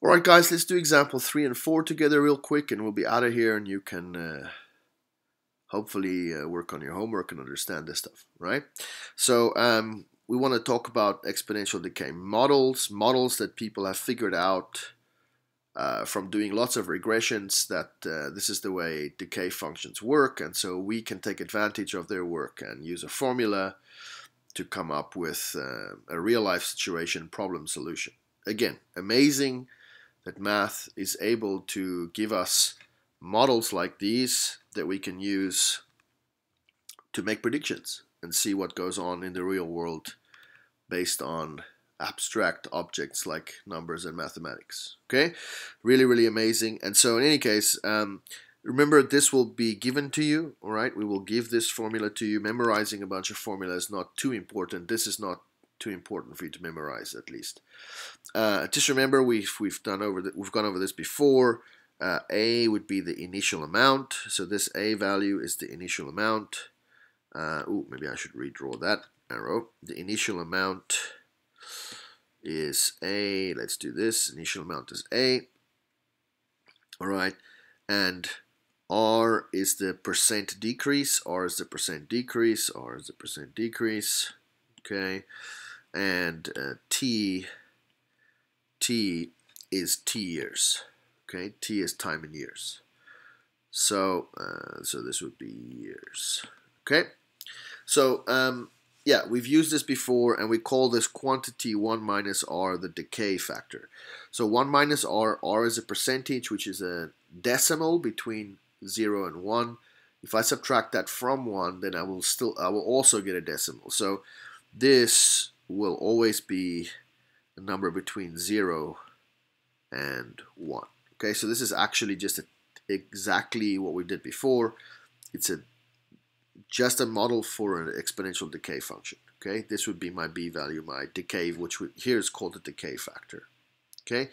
All right, guys, let's do example three and four together real quick, and we'll be out of here, and you can uh, hopefully uh, work on your homework and understand this stuff, right? So um, we want to talk about exponential decay models, models that people have figured out uh, from doing lots of regressions that uh, this is the way decay functions work, and so we can take advantage of their work and use a formula to come up with uh, a real life situation problem solution. Again, amazing that math is able to give us models like these that we can use to make predictions and see what goes on in the real world based on abstract objects like numbers and mathematics. Okay, really, really amazing. And so, in any case, um, remember this will be given to you. All right, we will give this formula to you. Memorizing a bunch of formulas not too important. This is not too important for you to memorize at least. Uh, just remember we've we've done over the, we've gone over this before. Uh, a would be the initial amount, so this a value is the initial amount. Uh, ooh, maybe I should redraw that arrow. The initial amount is a. Let's do this. Initial amount is a. All right, and R is the percent decrease. R is the percent decrease. R is the percent decrease. Okay and uh, t t is t years. Okay, t is time in years. So uh, so this would be years. Okay, so um, yeah, we've used this before, and we call this quantity one minus r the decay factor. So one minus r, r is a percentage, which is a decimal between zero and one. If I subtract that from one, then I will still I will also get a decimal. So this will always be a number between 0 and 1. Okay, so this is actually just a, exactly what we did before. It's a just a model for an exponential decay function. Okay, this would be my b value, my decay, which here is called the decay factor. Okay,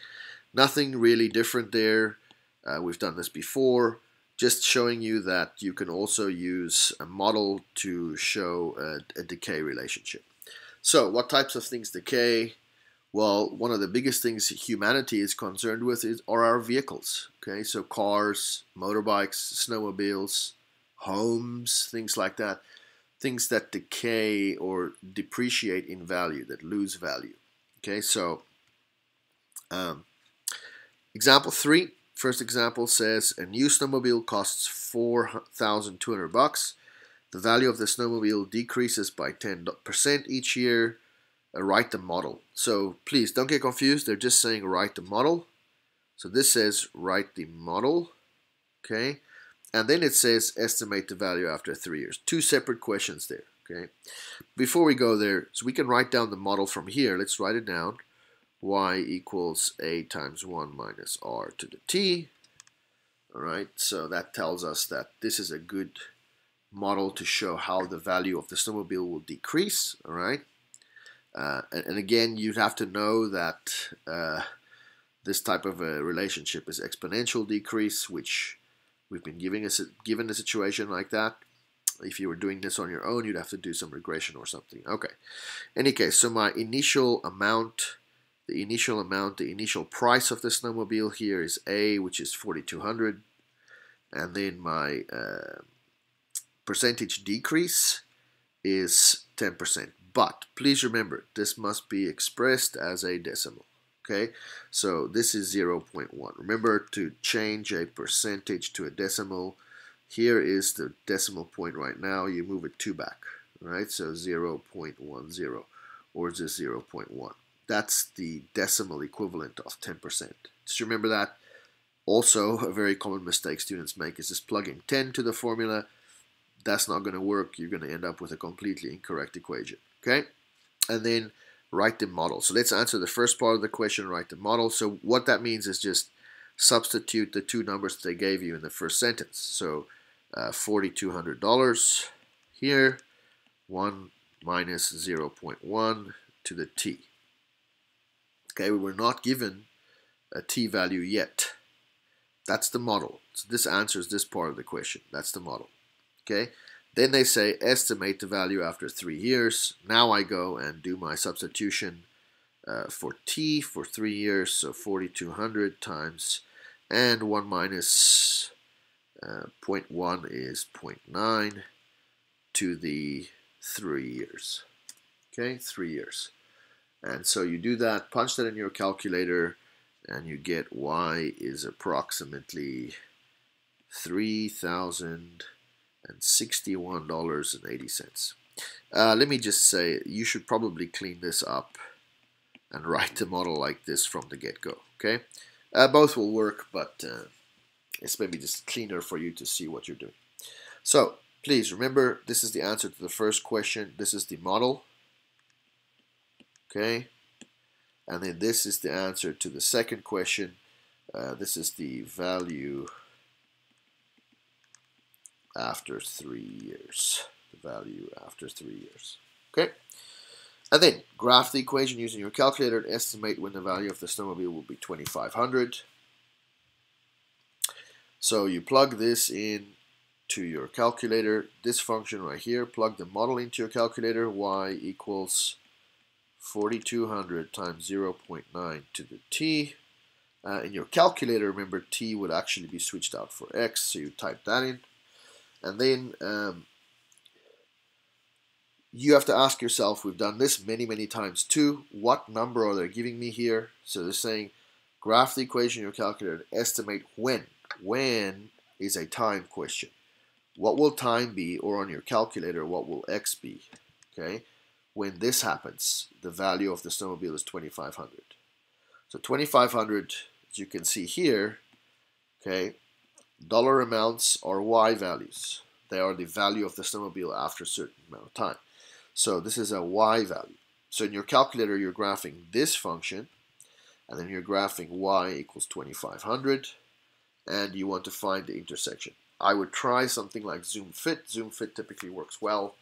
nothing really different there. Uh, we've done this before. Just showing you that you can also use a model to show a, a decay relationship. So, what types of things decay? Well, one of the biggest things humanity is concerned with is are our vehicles. Okay, so cars, motorbikes, snowmobiles, homes, things like that. Things that decay or depreciate in value, that lose value. Okay, so um, example three. First example says a new snowmobile costs four thousand two hundred bucks. The value of the snowmobile decreases by 10% each year. Uh, write the model. So please don't get confused. They're just saying write the model. So this says write the model. Okay. And then it says estimate the value after three years. Two separate questions there. Okay. Before we go there, so we can write down the model from here. Let's write it down. y equals a times 1 minus r to the t. All right. So that tells us that this is a good model to show how the value of the snowmobile will decrease. All right. Uh, and, and, again, you'd have to know that uh, this type of a relationship is exponential decrease, which we've been giving us given a situation like that. If you were doing this on your own, you'd have to do some regression or something. Okay. Any case, so my initial amount, the initial amount, the initial price of the snowmobile here is A, which is 4,200, and then my uh, percentage decrease is 10%. But please remember, this must be expressed as a decimal. Okay, so this is 0.1. Remember to change a percentage to a decimal. Here is the decimal point right now. You move it two back, right? So 0.10 or just 0.1. That's the decimal equivalent of 10%. Just remember that. Also, a very common mistake students make is just plugging 10 to the formula that's not going to work. You're going to end up with a completely incorrect equation. Okay? And then write the model. So let's answer the first part of the question, write the model. So what that means is just substitute the two numbers they gave you in the first sentence. So uh, $4,200 here, 1 minus 0.1 to the t. Okay, we were not given a t value yet. That's the model. So this answers this part of the question. That's the model. Okay. Then they say estimate the value after three years. Now I go and do my substitution uh, for t for 3 years, so 4200 times, and 1 minus, uh, 0.1 is 0.9 to the 3 years. Okay, 3 years. And so you do that, punch that in your calculator, and you get y is approximately $3,061.80. Uh, let me just say, you should probably clean this up and write the model like this from the get-go, okay? Uh, both will work, but uh, it's maybe just cleaner for you to see what you're doing. So, please remember, this is the answer to the first question. This is the model, okay? And then this is the answer to the second question. Uh, this is the value after three years. The value after three years. Okay? And then graph the equation using your calculator and estimate when the value of the snowmobile will be 2500. So you plug this in to your calculator. This function right here, plug the model into your calculator. y equals 4200 times 0.9 to the t. Uh, in your calculator, remember t would actually be switched out for x, so you type that in. And then um, you have to ask yourself, we've done this many, many times too, what number are they giving me here? So they're saying graph the equation in your calculator and estimate when. When is a time question. What will time be, or on your calculator, what will x be? Okay when this happens, the value of the snowmobile is 2500 So 2500 as you can see here, okay, dollar amounts are y values. They are the value of the snowmobile after a certain amount of time. So this is a y value. So in your calculator, you're graphing this function, and then you're graphing y equals 2500, and you want to find the intersection. I would try something like zoom fit. Zoom fit typically works well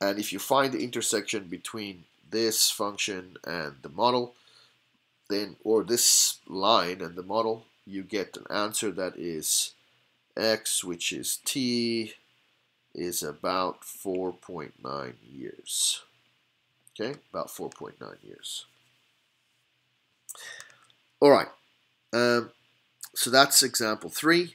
and if you find the intersection between this function and the model, then or this line and the model, you get an answer that is x, which is t, is about 4.9 years. Okay, about 4.9 years. All right, um, so that's example three.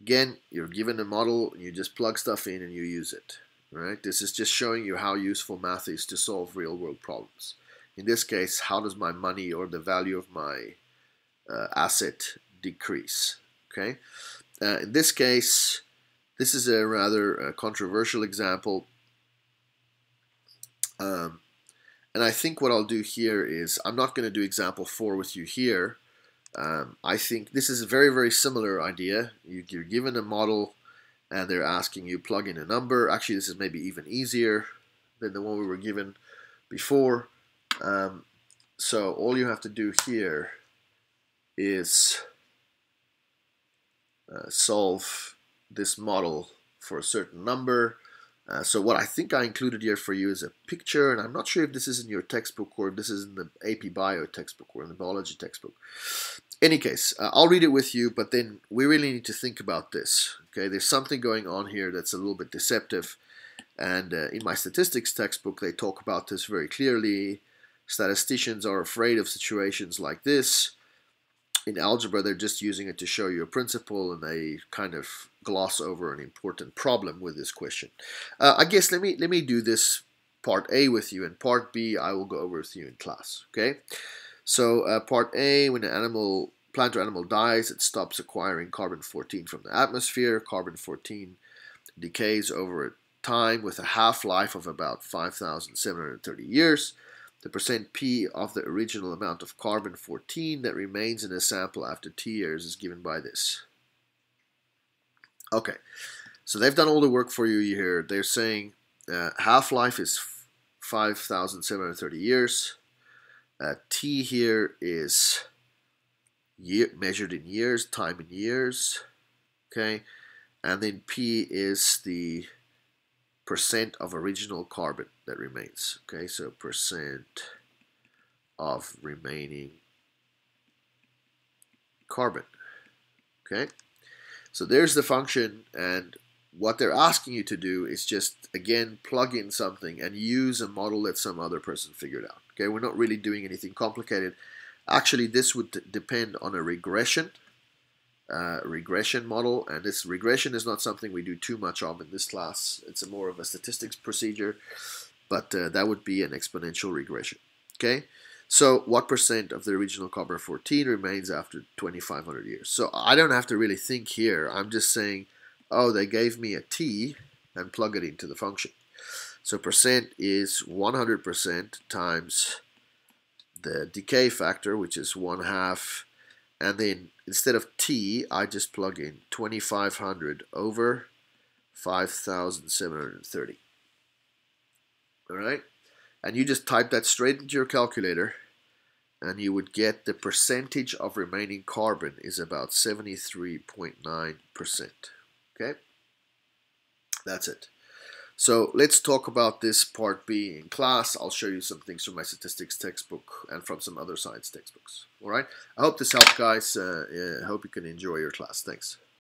Again, you're given a model, you just plug stuff in and you use it. Right? This is just showing you how useful math is to solve real world problems. In this case, how does my money or the value of my uh, asset decrease? Okay. Uh, in this case, this is a rather uh, controversial example. Um, and I think what I'll do here is, I'm not going to do example 4 with you here. Um, I think this is a very, very similar idea. You, you're given a model and they're asking you plug in a number. Actually, this is maybe even easier than the one we were given before. Um, so all you have to do here is uh, solve this model for a certain number. Uh, so what I think I included here for you is a picture, and I'm not sure if this is in your textbook or if this is in the AP Bio textbook or in the biology textbook any case, uh, I'll read it with you, but then we really need to think about this. Okay, there's something going on here that's a little bit deceptive. And uh, in my statistics textbook, they talk about this very clearly. Statisticians are afraid of situations like this. In algebra, they're just using it to show you a principle, and they kind of gloss over an important problem with this question. Uh, I guess let me let me do this part A with you, and part B I will go over with you in class. Okay. So uh, part A, when an animal, plant or animal dies, it stops acquiring carbon-14 from the atmosphere. Carbon-14 decays over time with a half-life of about 5,730 years. The percent P of the original amount of carbon-14 that remains in a sample after T years is given by this. Okay, so they've done all the work for you here. They're saying uh, half-life is 5,730 years. Uh, T here is year, measured in years, time in years, okay? And then P is the percent of original carbon that remains, okay? So percent of remaining carbon, okay? So there's the function, and what they're asking you to do is just, again, plug in something and use a model that some other person figured out. Okay, we're not really doing anything complicated. Actually, this would depend on a regression, uh, regression model, and this regression is not something we do too much of in this class. It's a more of a statistics procedure, but uh, that would be an exponential regression. Okay, so what percent of the original carbon-14 remains after 2,500 years? So I don't have to really think here. I'm just saying, oh, they gave me a t and plug it into the function. So percent is 100% times the decay factor, which is 1 half, and then instead of t, I just plug in 2500 over 5730. All right? And you just type that straight into your calculator, and you would get the percentage of remaining carbon is about 73.9%. Okay? That's it. So let's talk about this part B in class. I'll show you some things from my statistics textbook and from some other science textbooks. All right. I hope this helped, guys. Uh, I hope you can enjoy your class. Thanks.